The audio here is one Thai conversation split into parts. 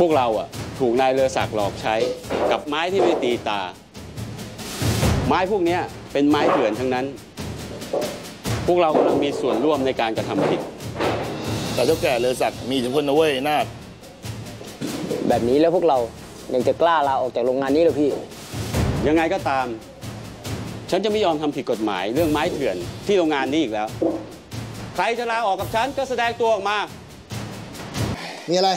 พวกเราอะถูกนายเรือศักดิ์หลอกใช้กับไม้ที่ไม่ตีตา ไม้พวกเนี้ยเป็นไม้เถื่อนทั้งนั้น พวกเรากำลังมีส่วนร่วมในการกระทำผิดแต่เจ้าแก่เรือศักดิ์มีอิทธิพลนะเว้ยนาดแบบนี้แล้วพวกเรายังจะกล้าลาออกจากโรงงานนี้เหรอพี่ ยังไงก็ตาม ฉันจะไม่ยอมทำผิดกฎหมายเรื่องไม้เถื่อนที่โรงงานนี้อีกแล้ว ใครจะลาออกกับฉันก็แสดงตัวออกมา มีอะไร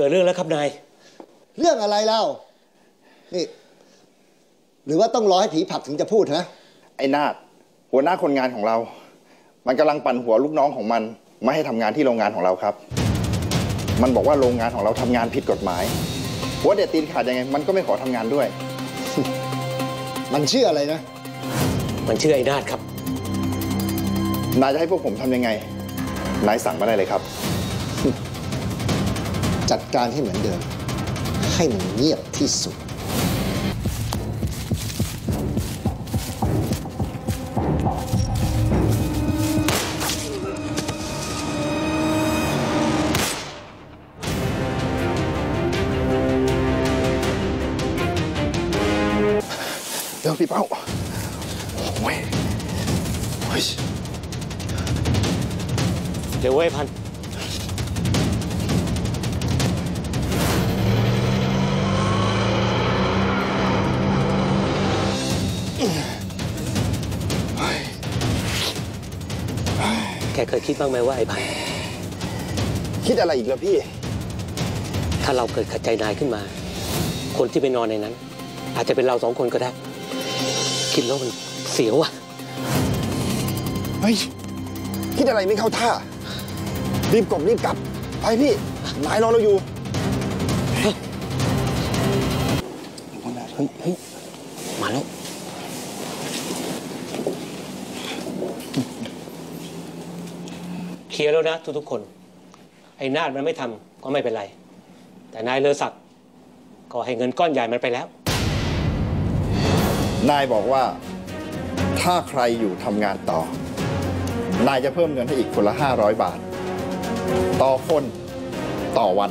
เกิดเรื่องแล้วครับนาย เรื่องอะไรเล่า นี่ หรือว่าต้องรอให้ผีผลักถึงจะพูดฮะไอ้นาดหัวหน้าคนงานของเรา มันกำลังปั่นหัวลูกน้องของมันไม่ให้ทำงานที่โรงงานของเราครับ มันบอกว่าโรงงานของเราทำงานผิดกฎหมาย หัวเด็ดตีนขาดยังไง มันก็ไม่ขอทำงานด้วย มันชื่ออะไรนะ มันชื่อไอ้นาดครับ นายจะให้พวกผมทำยังไง นายสั่งมาได้เลยครับ จัดการให้เหมือนเดิม ให้มันเงียบที่สุดเดี๋ยวพี่เป้าโอ้ยเฮ้ยเดี๋ยวเว้ยพัน กเคยคิดบ้างไหมว่าไอ้พันคิดอะไรอีกแล้วพี่ ถ้าเราเกิดขัดใจนายขึ้นมา คนที่ไปนอนในนั้น อาจจะเป็นเราสองคนก็ได้ คิดแล้วมันเสียวอะเฮ้ย คิดอะไรไม่เข้าท่า รีบกบรีบกลับ ไปพี่ นายรอเราอยู่เฮ้ยเฮ้ยมาแล้ว เค ลียร์แล้วนะทุกๆคน ไอ้นาดมันไม่ทำก็ไม่เป็นไร แต่นายเลอศักดิ์ก็ให้เงินก้อนใหญ่มันไปแล้ว นายบอกว่าถ้าใครอยู่ทำงานต่อ นายจะเพิ่มเงินให้อีกคนละ 500 บาท ต่อคนต่อวัน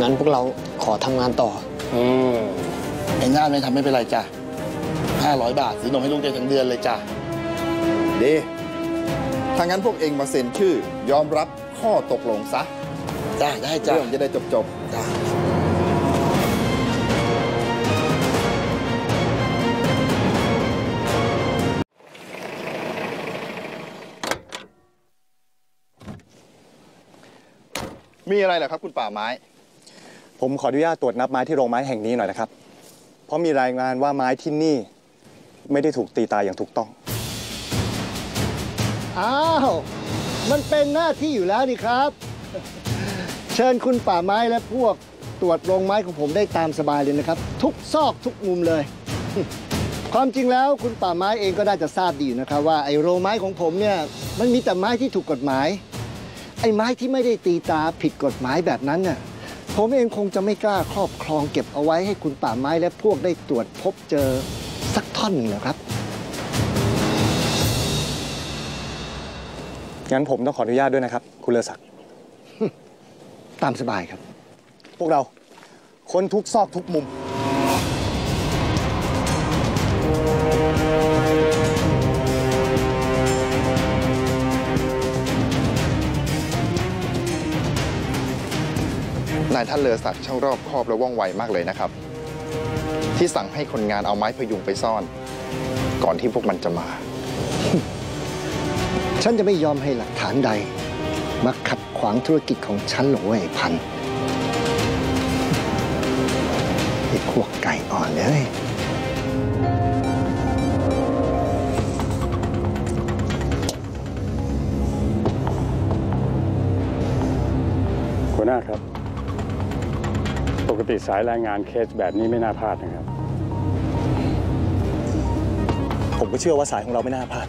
งั้นพวกเราขอทำงานต่ออืมไอ้หน้าไม่ทำไม่เป็นไรจ้ะห้าร้อยบาทซื้อนมให้ลูกได้ทั้งเดือนเลยจ้ะดี ถ้างั้นพวกเองมาเซ็นชื่อยอมรับข้อตกลงซะจ้ะได้จ้ะเรื่องจะได้จบจบจ้ะๆมีอะไรเหรอครับคุณป่าไม้ ผมขออนุญาตตรวจนับไม้ที่โรงไม้แห่งนี้หน่อยนะครับ เพราะมีรายงานว่าไม้ที่นี่ ไม่ได้ถูกตีตายอย่างถูกต้อง อ้าว มันเป็นหน้าที่อยู่แล้วนี่ครับ เชิญคุณป่าไม้และพวกตรวจโรงไม้ของผมได้ตามสบายเลยนะครับ ทุกซอกทุกมุมเลย ความจริงแล้วคุณป่าไม้เองก็น่าจะทราบดีอยู่นะครับ ว่าไอ้โรงไม้ของผมเนี่ยมันมีแต่ไม้ที่ถูกกฎหมาย ไอ้ไม้ที่ไม่ได้ตีตาผิดกฎหมายแบบนั้นน่ะผมเองคงจะไม่กล้าครอบครองเก็บเอาไว้ให้คุณป่าไม้และพวกได้ตรวจพบเจอสักท่อนหนึ่งนะครับ งั้นผมต้องขออนุญาตด้วยนะครับ คุณเลอศักดิ์ตามสบายครับ พวกเราค้นทุกซอกทุกมุม นายท่านเรือศักดิ์ช่างรอบคอบและว่องไวมากเลยนะครับ ที่สั่งให้คนงานเอาไม้พยุงไปซ่อน ก่อนที่พวกมันจะมา ฉันจะไม่ยอมให้หลักฐานใด มาขัดขวางธุรกิจของฉันหรอกเว้ยไอ้พันธุ์ไอ้พวกไก่อ่อนเลยหัวหน้าครับ ปกติสายรายงานเคสแบบนี้ไม่น่าพลาดนะครับ ผมก็เชื่อว่าสายของเราไม่น่าพลาด